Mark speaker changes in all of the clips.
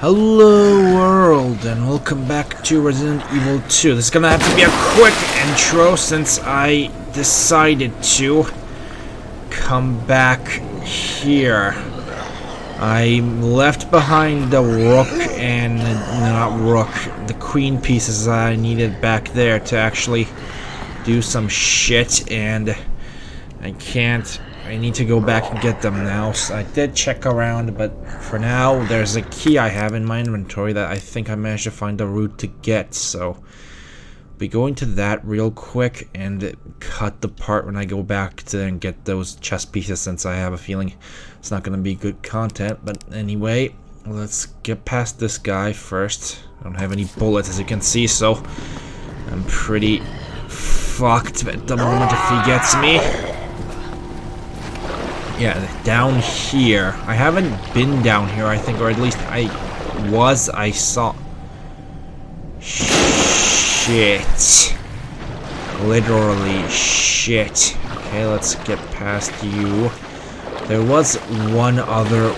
Speaker 1: Hello world and welcome back to Resident Evil 2. This is gonna have to be a quick intro since I decided to come back here. I left behind the rook and not rook, the queen pieces I needed back there to actually do some shit and I can't I need to go back and get them now. So I did check around, but for now, there's a key I have in my inventory that I think I managed to find a route to get. So, be going to that real quick and cut the part when I go back to and get those chess pieces since I have a feeling it's not going to be good content. But anyway, let's get past this guy first. I don't have any bullets as you can see, so I'm pretty fucked at the moment if he gets me. Yeah, down here. I haven't been down here, I think, or at least I was. I saw... Shit. Literally shit. Okay, let's get past you. There was one other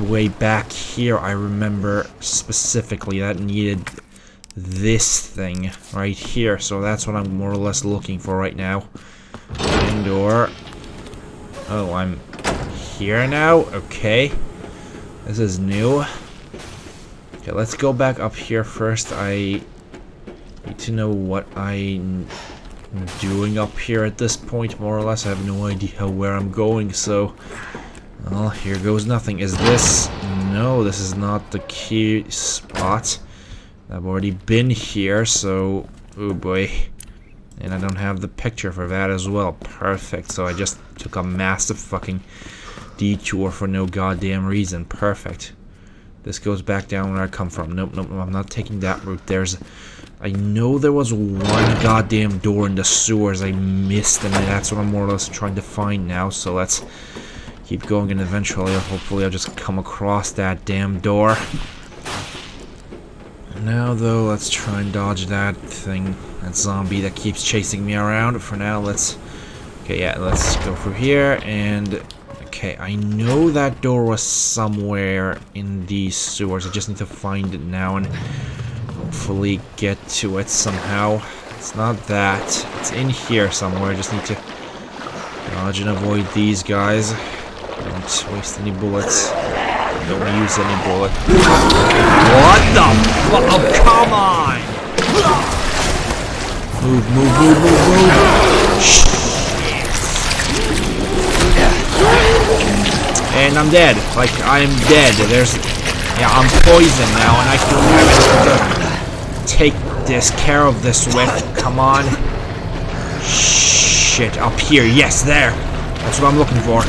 Speaker 1: way back here I remember specifically that needed this thing right here. So that's what I'm more or less looking for right now. Indoor. Oh, I'm here now? Okay. This is new. Okay, let's go back up here first. I need to know what I'm doing up here at this point, more or less. I have no idea where I'm going, so... Well, here goes nothing. Is this... No, this is not the key spot. I've already been here, so... Oh boy. And I don't have the picture for that as well. Perfect. So I just took a massive fucking detour for no goddamn reason. Perfect. This goes back down where I come from. Nope, nope, nope, I'm not taking that route. There's... I know there was one goddamn door in the sewers I missed, and that's what I'm more or less trying to find now, so let's keep going, and eventually, hopefully, I'll just come across that damn door. Now, though, let's try and dodge that thing, that zombie that keeps chasing me around. For now, let's... Okay, yeah, let's go through here, and Okay, I know that door was somewhere in these sewers. I just need to find it now and hopefully get to it somehow. It's not that. It's in here somewhere. I just need to dodge and avoid these guys. Don't waste any bullets. Don't use any bullet. What the fuck? Oh, come on! Move, move, move, move, move! And I'm dead. Like, I'm dead. There's... Yeah, I'm poisoned now, and I don't have to take this care of this with. Come on. Shit, up here. Yes, there. That's what I'm looking for.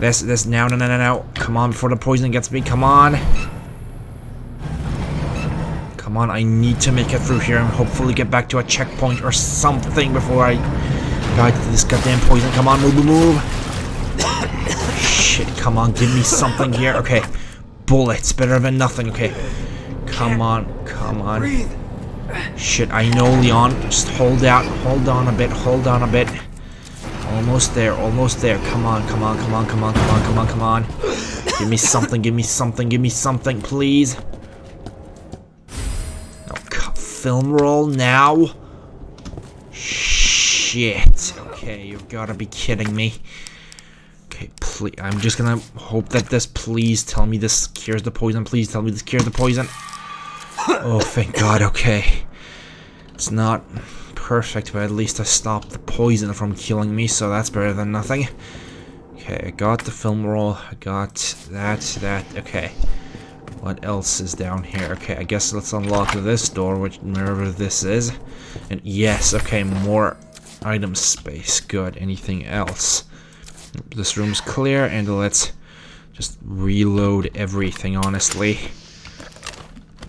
Speaker 1: This, this, now, no, no, no, no. Come on, before the poison gets me. Come on. Come on, I need to make it through here and hopefully get back to a checkpoint or something before I die to this goddamn poison. Come on, move, move, move. Come on, give me something here. Okay, bullets, better than nothing. Okay, come on, come on. Shit, I know, Leon. Just hold out, hold on a bit, hold on a bit. Almost there, almost there. Come on, come on, come on, come on, come on, come on, come on. Give me something, give me something, give me something, please. Oh, film roll now? Shit. Okay, you've got to be kidding me. Please. I'm just gonna hope that this. Please tell me this cures the poison. Please tell me this cures the poison. Oh, thank God. Okay. It's not perfect, but at least I stopped the poison from killing me, so that's better than nothing. Okay, I got the film roll. I got that, that. Okay. What else is down here? Okay, I guess let's unlock this door, which wherever this is. And yes, okay, more item space. Good. Anything else? This room's clear, and let's just reload everything, honestly.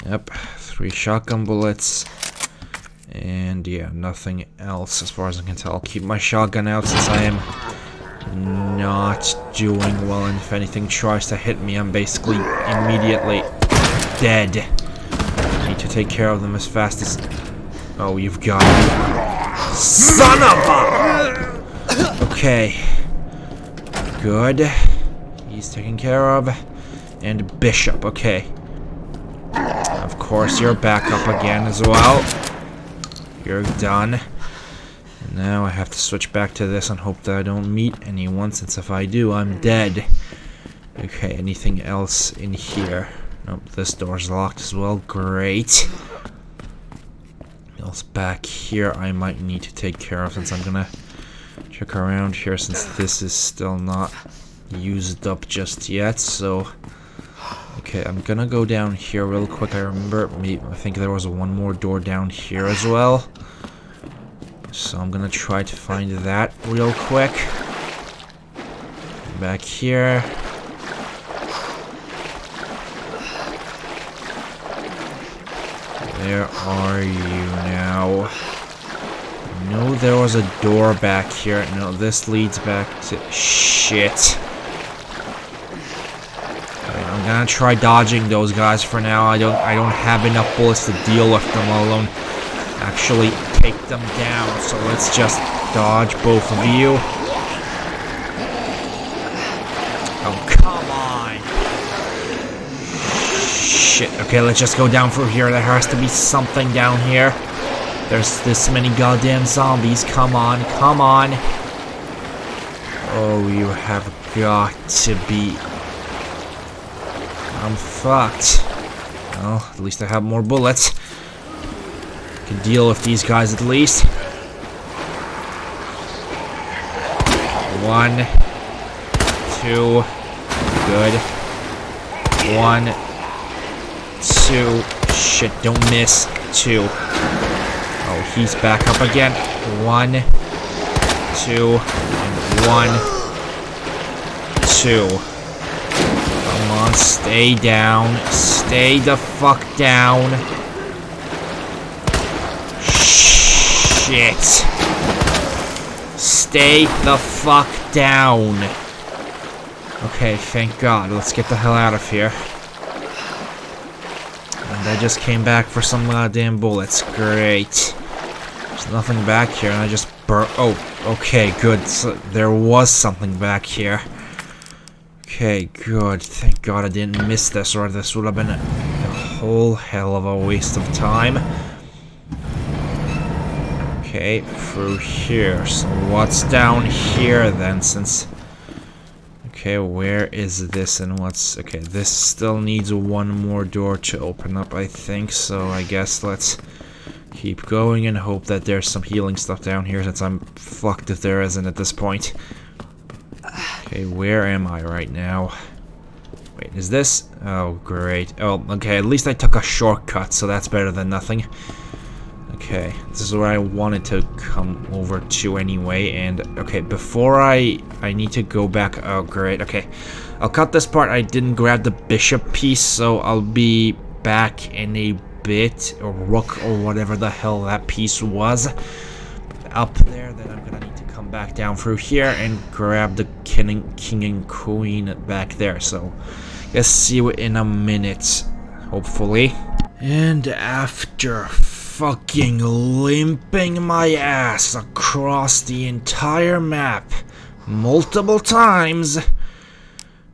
Speaker 1: Yep, three shotgun bullets. And yeah, nothing else as far as I can tell. I'll keep my shotgun out since I am not doing well. And if anything tries to hit me, I'm basically immediately dead. I need to take care of them as fast as... Oh, you've got it. Son of a... Okay. Good. He's taken care of. And Bishop, okay. Of course, you're back up again as well. You're done. Now I have to switch back to this and hope that I don't meet anyone, since if I do, I'm dead. Okay, anything else in here? Nope, this door's locked as well. Great. Else back here I might need to take care of since I'm gonna check around here since this is still not used up just yet, so... Okay, I'm gonna go down here real quick. I remember, me I think there was one more door down here as well. So I'm gonna try to find that real quick. Back here. Where are you now? No, there was a door back here. No, this leads back to... Shit. I'm gonna try dodging those guys for now. I don't I don't have enough bullets to deal with them alone. Actually take them down. So let's just dodge both of you. Oh come on. Shit. Okay, let's just go down through here. There has to be something down here. There's this many goddamn zombies. Come on, come on. Oh, you have got to be I'm fucked. Well, at least I have more bullets. Can deal with these guys at least. One. Two. Good. One. Two. Shit, don't miss. Two. He's back up again. One. Two. And one. Two. Come on, stay down. Stay the fuck down. Shit. Stay the fuck down. Okay, thank God. Let's get the hell out of here. And I just came back for some goddamn bullets. Great. Nothing back here, and I just bur- Oh, okay, good. So there was something back here. Okay, good. Thank God I didn't miss this, or this would have been a, a whole hell of a waste of time. Okay, through here. So what's down here then, since... Okay, where is this and what's... Okay, this still needs one more door to open up, I think, so I guess let's keep going and hope that there's some healing stuff down here, since I'm fucked if there isn't at this point. Okay, where am I right now? Wait, is this? Oh, great. Oh, okay, at least I took a shortcut, so that's better than nothing. Okay, this is where I wanted to come over to anyway, and okay, before I I need to go back. Oh, great. Okay, I'll cut this part. I didn't grab the bishop piece, so I'll be back in a bit, or rook, or whatever the hell that piece was. Up there, then I'm gonna need to come back down through here and grab the king, king and queen back there. So, let's see you in a minute, hopefully. And after fucking limping my ass across the entire map multiple times,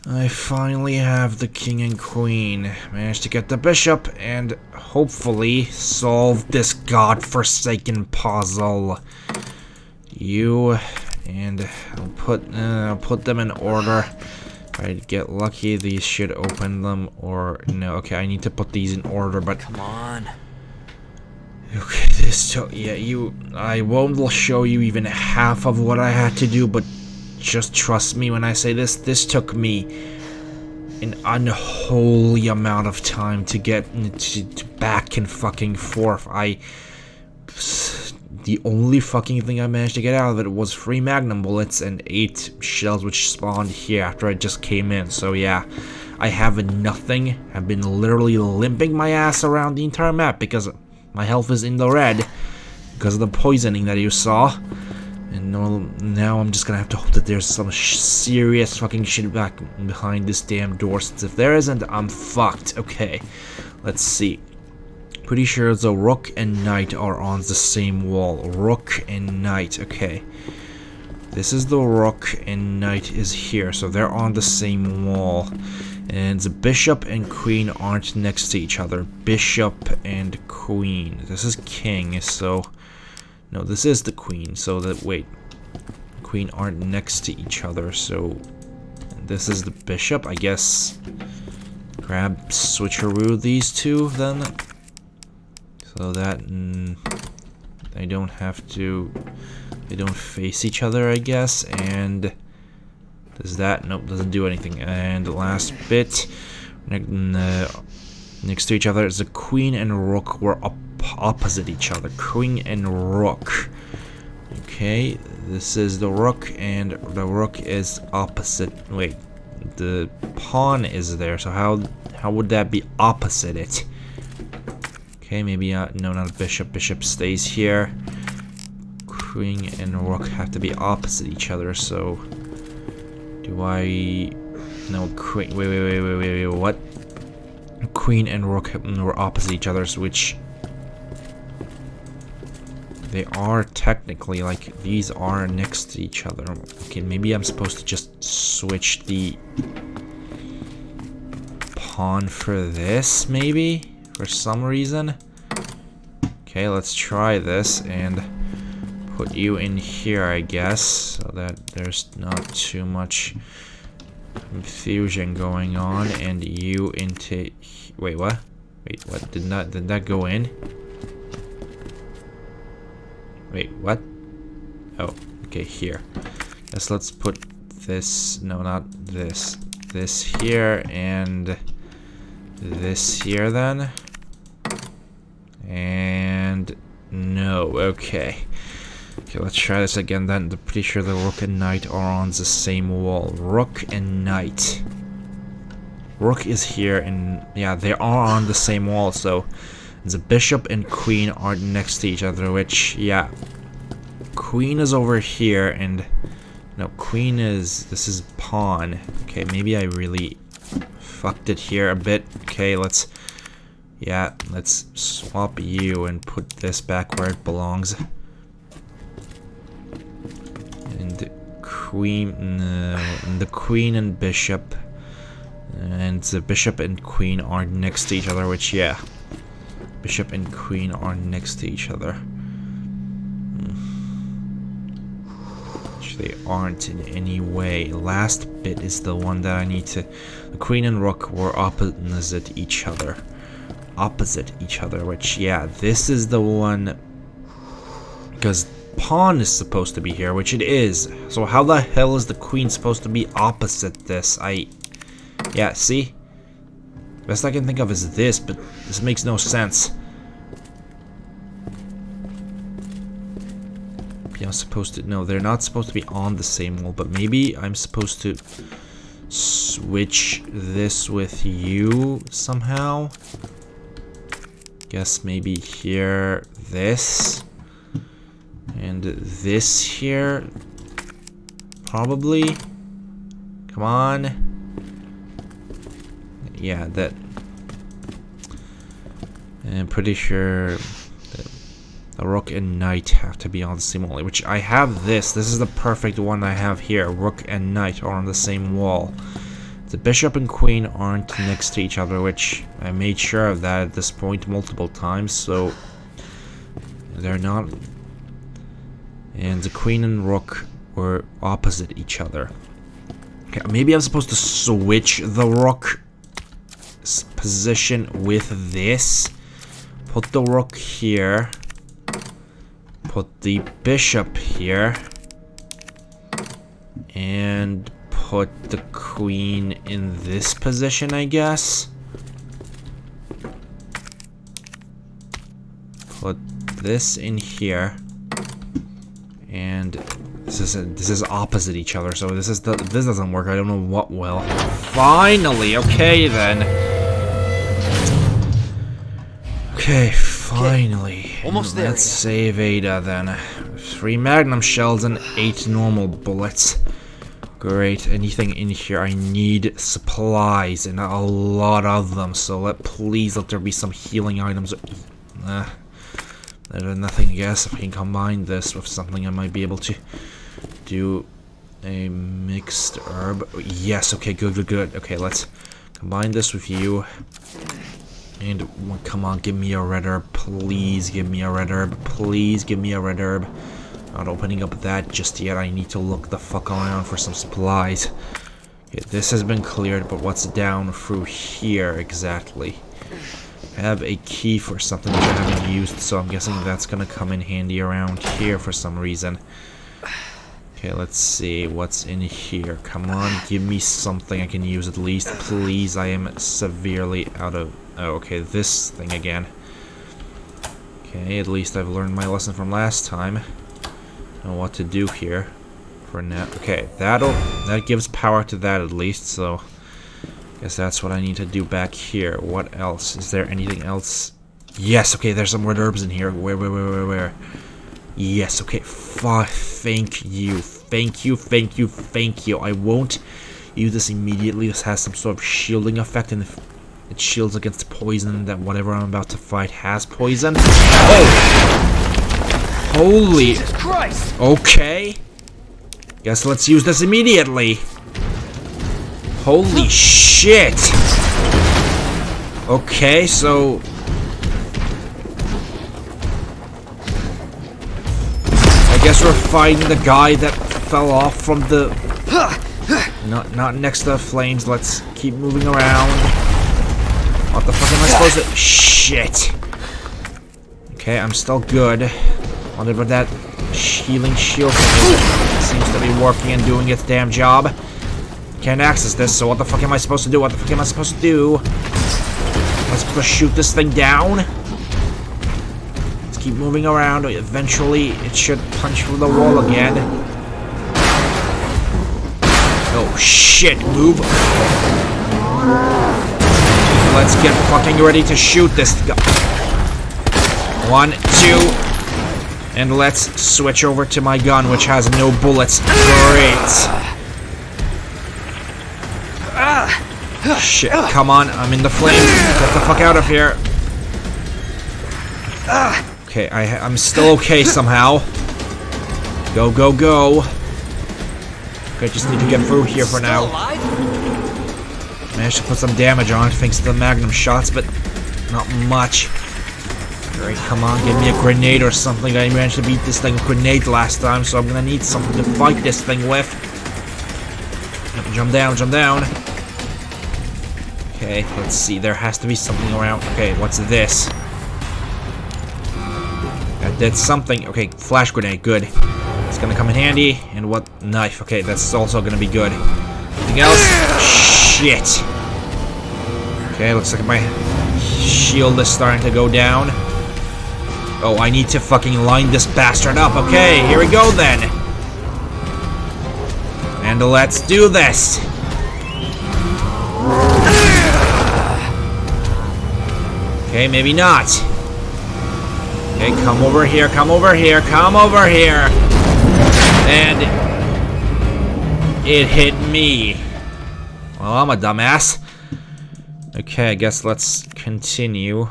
Speaker 1: I finally have the king and queen. Managed to get the bishop and hopefully solve this godforsaken puzzle. You and I'll put uh, I'll put them in order. If I get lucky, these should open them. Or no, okay, I need to put these in order. But
Speaker 2: come on.
Speaker 1: Okay, this yeah you. I won't show you even half of what I had to do, but just trust me when I say this. This took me an unholy amount of time to get to, to back and fucking forth. I the only fucking thing I managed to get out of it was three magnum bullets and eight shells which spawned here after I just came in. So yeah, I have nothing. I've been literally limping my ass around the entire map because my health is in the red because of the poisoning that you saw. And now I'm just gonna have to hope that there's some serious fucking shit back behind this damn door. Since if there isn't, I'm fucked. Okay, let's see. Pretty sure the rook and knight are on the same wall. Rook and knight, okay. This is the rook and knight is here, so they're on the same wall. And the bishop and queen aren't next to each other. Bishop and queen. This is king, so... No, this is the queen, so that... Wait. Queen aren't next to each other, so... This is the bishop, I guess... Grab, switcheroo these two, then. So that... Mm, they don't have to... They don't face each other, I guess, and... Does that? Nope, doesn't do anything. And the last bit, next to each other is the queen and rook were op opposite each other. Queen and rook. Okay, this is the rook and the rook is opposite. Wait, the pawn is there, so how how would that be opposite it? Okay, maybe, uh, no, not bishop. Bishop stays here. Queen and rook have to be opposite each other, so do I... No, queen... Wait, wait, wait, wait, wait, wait, what? Queen and rook were opposite each other, which... They are technically, like, these are next to each other. Okay, maybe I'm supposed to just switch the pawn for this, maybe? For some reason? Okay, let's try this, and put you in here, I guess, so that there's not too much confusion going on, and you into... Wait, what? Wait, what? Did not did that go in? Wait, what? Oh, okay, here. Guess let's put this... No, not this. This here, and this here, then. And... No, okay. Okay, let's try this again then. I'm pretty sure the rook and knight are on the same wall. Rook and knight. Rook is here and yeah, they are on the same wall, so the bishop and queen are next to each other, which yeah. Queen is over here and no, queen is this is pawn. Okay, maybe I really fucked it here a bit. Okay, let's yeah, let's swap you and put this back where it belongs. And queen, the queen and bishop, and the bishop and queen are next to each other, which, yeah, bishop and queen are next to each other. Hmm. Which they aren't in any way. Last bit is the one that I need to... The queen and rook were opposite each other. Opposite each other, which, yeah, this is the one... Because pawn is supposed to be here, which it is. So how the hell is the queen supposed to be opposite this? I... Yeah, see? Best I can think of is this, but this makes no sense. I'm supposed to... No, they're not supposed to be on the same wall, but maybe I'm supposed to switch this with you somehow. Guess maybe here, this. And this here, probably. Come on. Yeah, that. I'm pretty sure the rook and knight have to be on the same wall. Which I have this. This is the perfect one I have here. Rook and knight are on the same wall. The bishop and queen aren't next to each other, which I made sure of that at this point multiple times, so they're not and the queen and rook were opposite each other. Okay, maybe I'm supposed to switch the rook position with this. Put the rook here. Put the bishop here. And put the queen in this position, I guess. Put this in here and this is this is opposite each other. So this is the, this doesn't work. I don't know what will. Finally, okay then. Okay, finally. Almost there. Let's save Ada then. Three magnum shells and eight normal bullets. Great. Anything in here? I need supplies and a lot of them. So let please let there be some healing items. Uh, there's nothing, I guess. If I can combine this with something, I might be able to do a mixed herb. Yes, okay, good, good, good. Okay, let's Combine this with you. And come on, give me a red herb. Please give me a red herb. Please give me a red herb. Not opening up that just yet. I need to look the fuck around for some supplies. Okay, this has been cleared, but what's down through here exactly? I have a key for something that I haven't used, so I'm guessing that's gonna come in handy around here for some reason. Okay, let's see what's in here. Come on, give me something I can use at least. Please, I am severely out of... Oh, okay, this thing again. Okay, at least I've learned my lesson from last time. Know what to do here. For now. Okay, that'll... That gives power to that at least, so... Guess that's what I need to do back here. What else? Is there anything else? Yes, okay, there's some red herbs in here. Where, where, where, where, where? Yes, okay. F thank you. Thank you, thank you, thank you. I won't use this immediately. This has some sort of shielding effect and it shields against poison that whatever I'm about to fight has poison. Oh! Holy...
Speaker 2: Jesus Christ!
Speaker 1: Okay. Guess let's use this immediately. Holy shit! Okay, so I guess we're fighting the guy that fell off from the... Not, not next to the flames. Let's keep moving around. What the fuck am I supposed to... Shit. Okay, I'm still good. Wonder if that healing shield seems to be working and doing its damn job. Can't access this, so what the fuck am I supposed to do? What the fuck am I supposed to do? Am I supposed to shoot this thing down? Let's keep moving around. Eventually, it should punch through the wall again. Oh, shit. Move. Let's get fucking ready to shoot this guy. One, two. And let's switch over to my gun, which has no bullets. Great. Shit, come on. I'm in the flames. Get the fuck out of here. Okay, I, I'm still okay somehow. Go, go, go. Okay, just need to get through here for now. Managed to put some damage on thanks to the magnum shots, but not much. Alright, come on, give me a grenade or something. I managed to beat this thing with grenade last time, so I'm gonna need something to fight this thing with. Jump down, jump down. Okay, let's see. There has to be something around. Okay, what's this? That's something. Okay, flash grenade. Good. It's gonna come in handy. And what? Knife. Okay, that's also gonna be good. Anything else? Shit. Okay, looks like my shield is starting to go down. Oh, I need to fucking line this bastard up. Okay, here we go then. And let's do this. Okay, maybe not. Okay, come over here, come over here, come over here. And it hit me. Well, I'm a dumbass. Okay, I guess let's continue.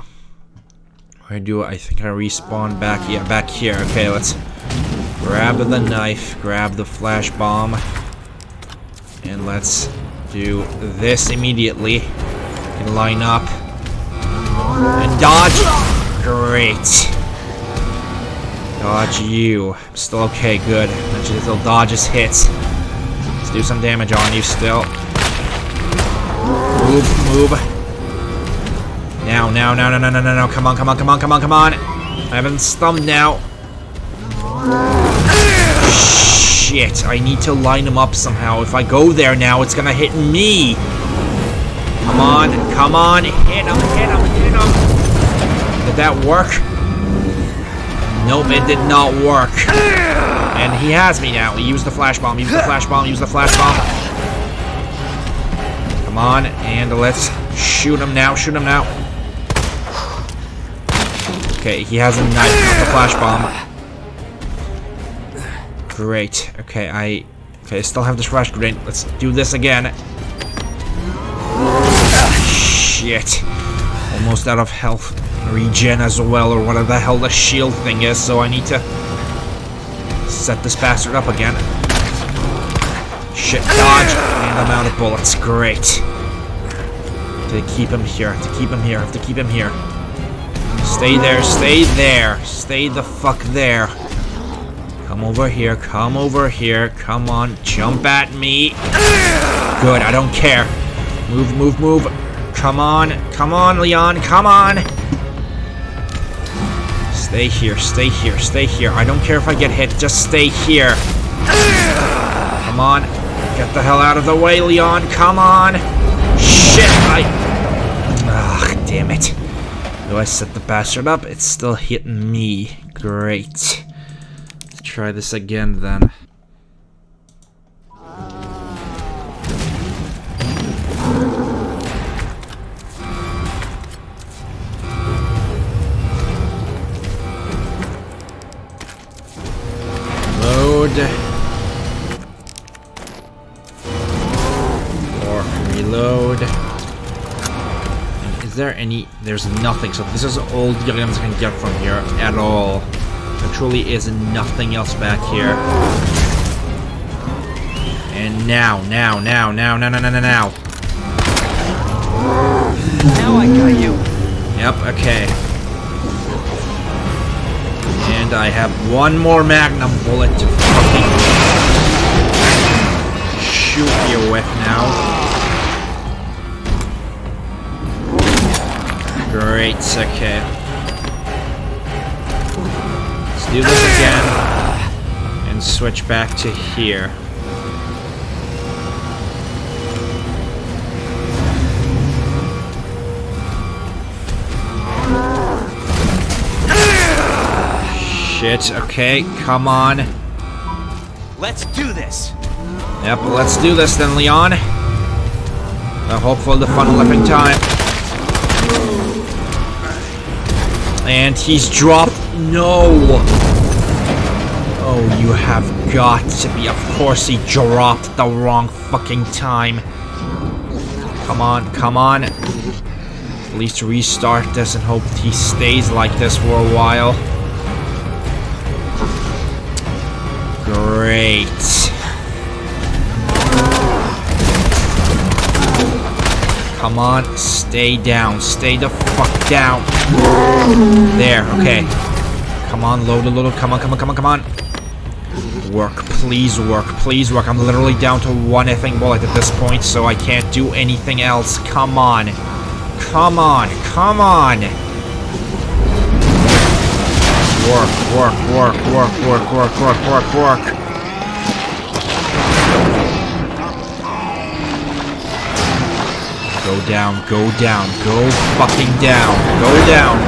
Speaker 1: Where do I think I respawn back? Yeah, back here. Okay, let's grab the knife, grab the flash bomb, and let's do this immediately. And line up and dodge. Great. Dodge you. Still okay, good. They'll dodge his hits. Let's do some damage on you still. Move, move. Now, now, now, now, now, now, no, no. Come on, come on, come on, come on, come on. I haven't stunned now. Shit, I need to line him up somehow. If I go there now, it's gonna hit me. Come on, come on. Hit him, hit him, hit him. Did that work? Nope, it did not work. And he has me now. He used the flash bomb, use the flash bomb, use the flash bomb. Come on, and let's shoot him now, shoot him now. Okay, he has a knife, not the flash bomb. Great. Okay, I... Okay, I still have this flash grenade. Let's do this again. Shit. Almost out of health regen as well, or whatever the hell the shield thing is, so I need to set this bastard up again. Shit, dodge, and I'm out of bullets. Great. To keep him here, to keep him here, to keep him here. Stay there, stay there. Stay the fuck there. Come over here, come over here. Come on, jump at me. Good, I don't care. Move, move, move. Come on, come on, Leon, come on. Stay here, stay here, stay here. I don't care if I get hit, just stay here. Come on. Get the hell out of the way, Leon. Come on. Shit, I... Ah, damn it. Do I set the bastard up? It's still hitting me. Great. Let's try this again then. There's nothing, so this is all the items I can get from here at all. There truly is nothing else back here. And now, now, now, now, now, now, now, now, now.
Speaker 2: Now I got you.
Speaker 1: Yep, okay. And I have one more magnum bullet to fucking shoot you with now. Great, okay. Let's do this again. And switch back to here. Shit, okay, come on.
Speaker 2: Let's do this.
Speaker 1: Yep, let's do this then, Leon. I hope for the fun living time. And he's dropped. No! Oh, you have got to be. Of course, he dropped the wrong fucking time. Come on, come on. At least restart this and hope he stays like this for a while. Great. Come on, stay down. Stay the fuck down. There, okay. Come on, load a little. Come on, come on, come on, come on. Work, please work, please work. I'm literally down to one effing bullet at this point, so I can't do anything else. Come on. Come on, come on. Work, work, work, work, work, work, work, work, work. Go down, go down, go fucking down, go down.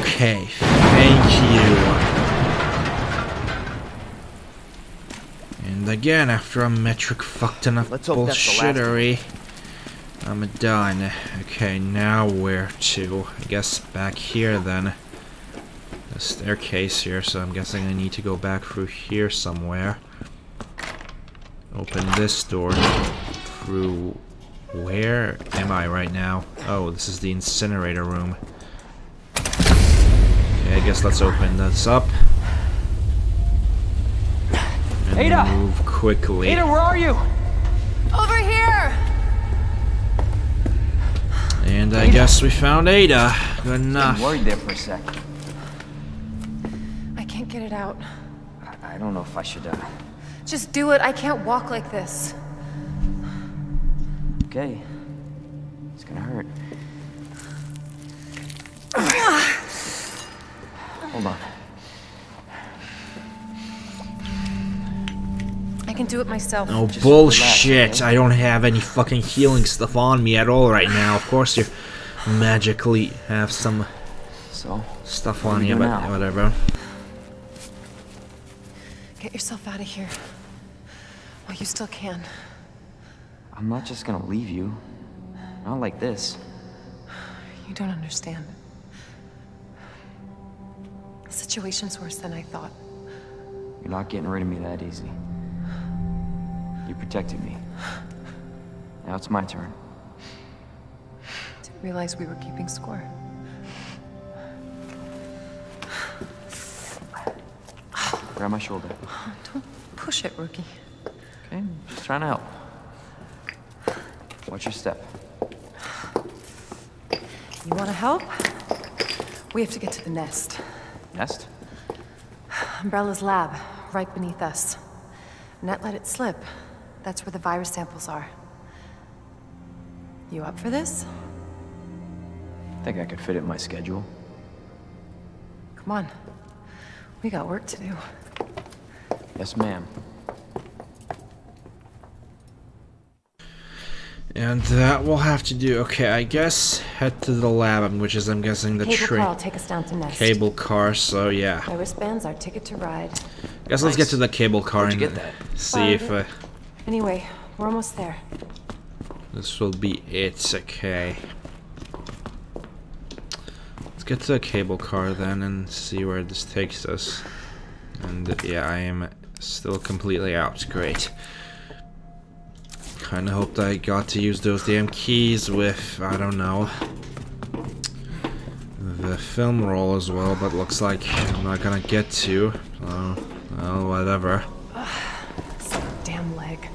Speaker 1: Okay, thank you. And again, after a metric fucked enough
Speaker 2: Let's hope that's the last one.
Speaker 1: bullshittery, I'm done. Okay, now where to? I guess back here then. A staircase here, so I'm guessing I need to go back through here somewhere. Open this door through... Where am I right now? Oh, this is the incinerator room. Okay, I guess let's open this up. And
Speaker 2: Ada!
Speaker 1: move quickly.
Speaker 2: Ada, where are you?
Speaker 3: Over here!
Speaker 1: And I guess we found Ada. Good
Speaker 2: I'm
Speaker 1: enough.
Speaker 2: worried there for a sec.
Speaker 3: I can't get it out.
Speaker 2: I, I don't know if I should, uh...
Speaker 3: Just do it. I can't walk like this.
Speaker 2: Okay. It's gonna hurt. Hold on.
Speaker 3: I can do it myself.
Speaker 1: Oh
Speaker 2: Just
Speaker 1: bullshit!
Speaker 2: relax, okay?
Speaker 1: I don't have any fucking healing stuff on me at all right now. Of course you magically have some
Speaker 2: So,
Speaker 1: stuff on you, but
Speaker 2: now?
Speaker 1: whatever.
Speaker 3: Get yourself out of here. While you still can.
Speaker 2: I'm not just gonna leave you. Not like this.
Speaker 3: You don't understand. The situation's worse than I thought.
Speaker 2: You're not getting rid of me that easy. You protected me. Now it's my turn.
Speaker 3: Didn't realize we were keeping score.
Speaker 2: Grab my shoulder.
Speaker 3: Don't push it, rookie.
Speaker 2: Okay? Just trying to help. What's your step?
Speaker 3: You want to help? We have to get to the nest.
Speaker 2: Nest?
Speaker 3: Umbrella's lab, right beneath us. Net let it slip. That's where the virus samples are. You up for this?
Speaker 2: Think I could fit it in my schedule.
Speaker 3: Come on. We got work to do.
Speaker 2: Yes, ma'am.
Speaker 1: And that will have to do. Okay, I guess head to the lab, which is, I'm guessing, the
Speaker 3: Cable
Speaker 1: train.
Speaker 3: car will take us down to Nest.
Speaker 1: Cable car, so yeah.
Speaker 3: My wristband's our ticket to ride.
Speaker 1: Guess let's get to the cable car
Speaker 2: Where'd
Speaker 1: and
Speaker 2: get that?
Speaker 1: see
Speaker 3: Found
Speaker 1: if
Speaker 3: it.
Speaker 1: uh,
Speaker 3: Anyway, we're almost there.
Speaker 1: this will be it. Okay. Let's get to the cable car then and see where this takes us. And uh, yeah, I am still completely out. Great. Kinda hoped I got to use those damn keys with, I don't know, the film roll as well, but looks like I'm not gonna get to. So, well, whatever.
Speaker 3: Suck damn leg.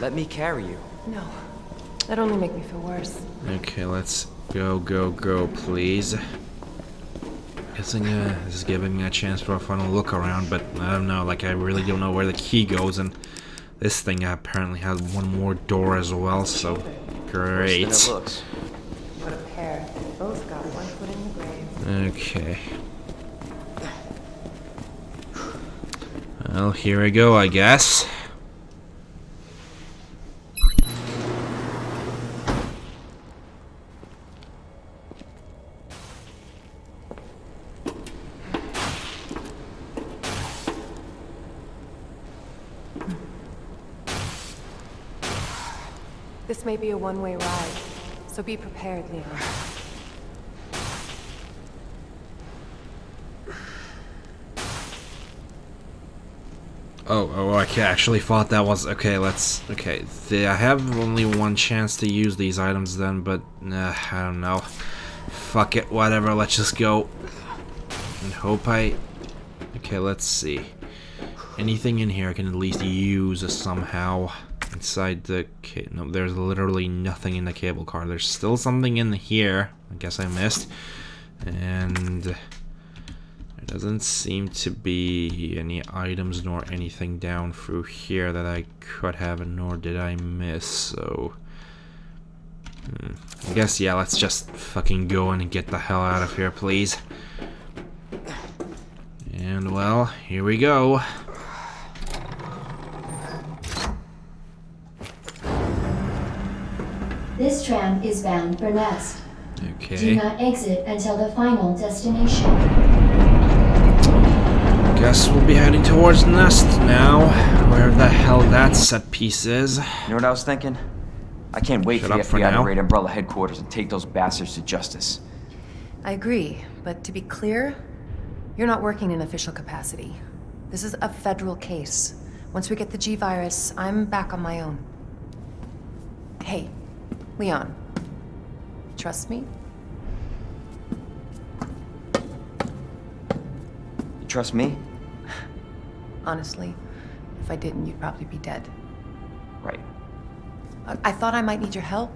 Speaker 2: Let me carry you.
Speaker 3: No. That only make me feel worse.
Speaker 1: Okay, let's go, go, go, please. Guessing uh, this is giving me a chance for a final look around, but I don't know, like I really don't know where the key goes, and this thing apparently has one more door as well, so great.
Speaker 2: it looks.
Speaker 3: What a pair. Both got one foot in the grave.
Speaker 1: Okay. Well, here we go, I guess.
Speaker 3: This may be a one-way ride, so be prepared, Leon.
Speaker 1: Oh, oh, I actually thought that was okay. Let's okay. The, I have only one chance to use these items then, but uh, I don't know. Fuck it, whatever. Let's just go and hope I. Okay, let's see. Anything in here I can at least use somehow inside the. No, there's literally nothing in the cable car. There's still something in here. I guess I missed, and. There doesn't seem to be any items nor anything down through here that I could have, nor did I miss, so... Hmm. I guess, yeah, let's just fucking go in and get the hell out of here, please. And, well, here we go.
Speaker 4: This tram is bound for Nest.
Speaker 1: Okay.
Speaker 4: Do not exit until the final destination.
Speaker 1: Guess we'll be heading towards Nest now. Where the hell that set piece is.
Speaker 2: You know what I was thinking? I can't wait
Speaker 1: Shut
Speaker 2: for the
Speaker 1: up for
Speaker 2: FBI
Speaker 1: now.
Speaker 2: to raid Umbrella headquarters and take those bastards to justice.
Speaker 3: I agree, but to be clear, you're not working in official capacity. This is a federal case. Once we get the G-Virus, I'm back on my own. Hey, Leon. Trust me?
Speaker 2: You trust me?
Speaker 3: Honestly, if I didn't, you'd probably be dead.
Speaker 2: Right.
Speaker 3: I, I thought I might need your help,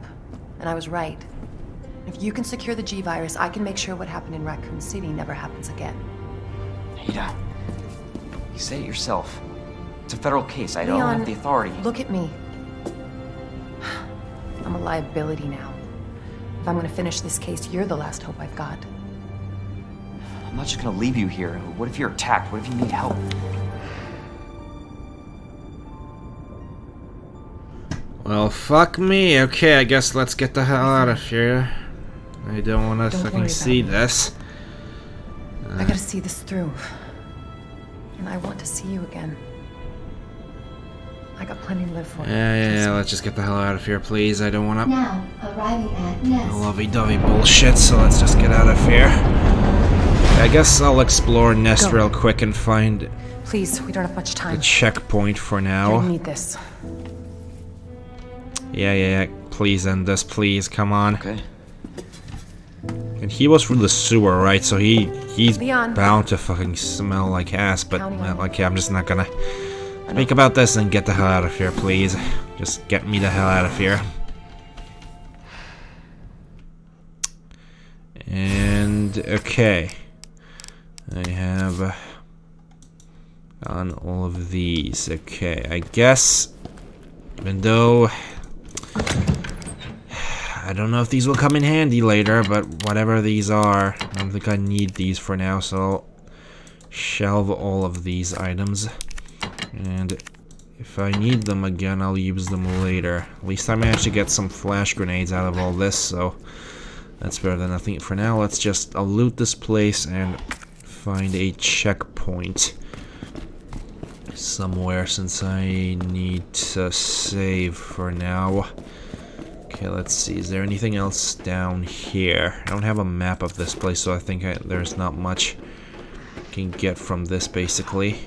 Speaker 3: and I was right. If you can secure the G-Virus, I can make sure what happened in Raccoon City never happens again.
Speaker 2: Ada, you say it yourself. It's a federal case. I don't have the authority.
Speaker 3: Look at me. I'm a liability now. If I'm gonna finish this case, you're the last hope I've got.
Speaker 2: I'm not just gonna leave you here. What if you're attacked? What if you need help?
Speaker 1: Well, fuck me. Okay, I guess let's get the hell out of here. I don't want to
Speaker 3: Don't
Speaker 1: fucking
Speaker 3: worry
Speaker 1: see
Speaker 3: about it.
Speaker 1: this.
Speaker 3: I gotta see this through. And I want to see you again. I got plenty to live for.
Speaker 1: Yeah, yeah, yeah, let's just get the hell out of here, please. I don't want to
Speaker 4: Now, arriving at Nest.
Speaker 1: lovey-dovey bullshit, so let's just get out of here. I guess I'll explore Nest
Speaker 3: Go.
Speaker 1: real quick and find
Speaker 3: Please, we don't have much time.
Speaker 1: the
Speaker 3: time.
Speaker 1: checkpoint for now.
Speaker 3: I
Speaker 1: now.
Speaker 3: need this.
Speaker 1: Yeah, yeah, yeah. Please end this, please. Come on.
Speaker 2: Okay.
Speaker 1: And he was through the sewer, right? So he he's
Speaker 3: Leon.
Speaker 1: bound to fucking smell like ass. But
Speaker 3: Counting
Speaker 1: well,
Speaker 3: on
Speaker 1: I'm just not gonna Think about this and get the hell out of here, please. Just get me the hell out of here. And, okay. I have on all of these. Okay, I guess, even though I don't know if these will come in handy later, but whatever these are, I don't think I need these for now, so I'll shelve all of these items. And if I need them again, I'll use them later. At least I managed to get some flash grenades out of all this, so that's better than nothing. For now, let's just I'll loot this place and find a checkpoint somewhere since I need to save for now. Okay, let's see. Is there anything else down here? I don't have a map of this place, so I think I, there's not much I can get from this, basically.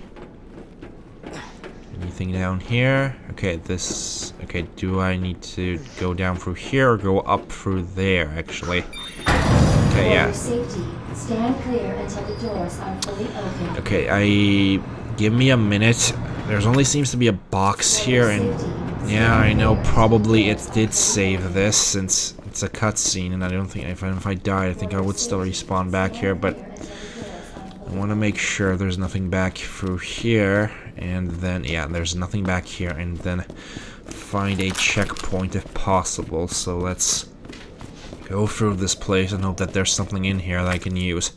Speaker 1: Anything down here? Okay, this... Okay, do I need to go down through here or go up through there, actually? Okay, yeah.
Speaker 4: safety, stand clear until the doors are fully open.
Speaker 1: Okay, I Give me a minute. There's only seems to be a box here, and yeah, I know probably it did save this since it's a cutscene, and I don't think if I, if I died, I think I would still respawn back here, but I want to make sure there's nothing back through here, and then, yeah, there's nothing back here, and then find a checkpoint if possible, so let's go through this place and hope that there's something in here that I can use.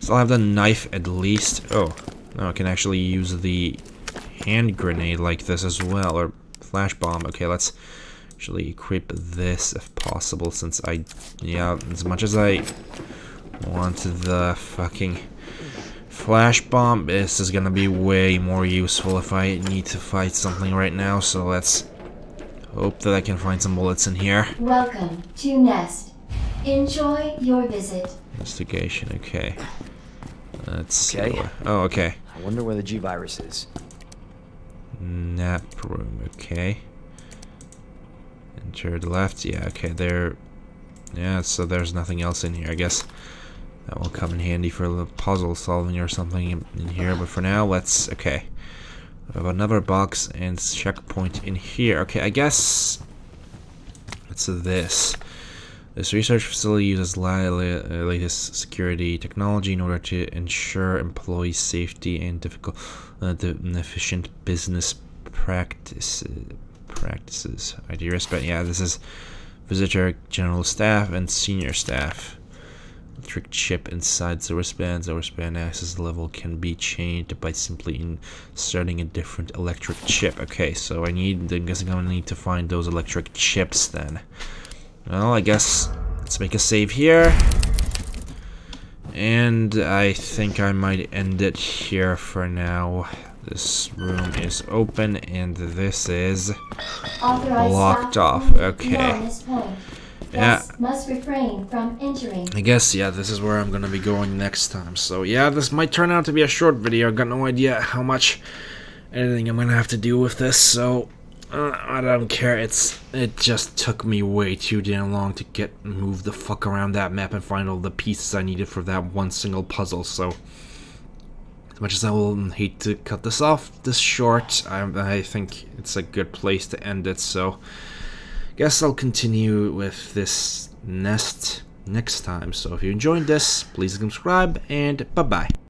Speaker 1: So I'll have the knife at least. Oh, no, I can actually use the hand grenade like this as well, or flash bomb. Okay, let's actually equip this if possible, since I, yeah, as much as I want the fucking flash bomb, this is gonna be way more useful if I need to fight something right now, so let's hope that I can find some bullets in here.
Speaker 4: Welcome to Nest. Enjoy your visit.
Speaker 1: Investigation, okay. Let's
Speaker 2: Okay.
Speaker 1: see. Oh, okay.
Speaker 2: I wonder where the G-Virus is.
Speaker 1: Nap room, okay. Enter the left, yeah, okay, there... Yeah, so there's nothing else in here, I guess. That will come in handy for the puzzle solving or something in, here, but for now, let's... Okay. I have another box and checkpoint in here. Okay, I guess... It's this. This research facility uses la latest security technology in order to ensure employee safety and difficult, uh, efficient business practice, practices. I do respect. Yeah, this is visitor, general staff, and senior staff. Electric chip inside the wristband. The wristband access level can be changed by simply inserting a different electric chip. Okay, so I need. I'm guessing I'm gonna need to find those electric chips then. Well, I guess let's make a save here. And I think I might end it here for now. This room is open and this is Locked off, okay.
Speaker 4: Beyond this point.
Speaker 1: Yeah.
Speaker 4: Must refrain from entering.
Speaker 1: I guess, yeah, this is where I'm gonna be going next time. So, yeah, this might turn out to be a short video. I've got no idea how much editing I'm gonna have to do with this, so uh, I don't care. It's It just took me way too damn long to get move the fuck around that map and find all the pieces I needed for that one single puzzle, so... As much as I will hate to cut this off this short, I, I think it's a good place to end it, so... Guess I'll continue with this nest next time. So if you enjoyed this, please subscribe and bye bye.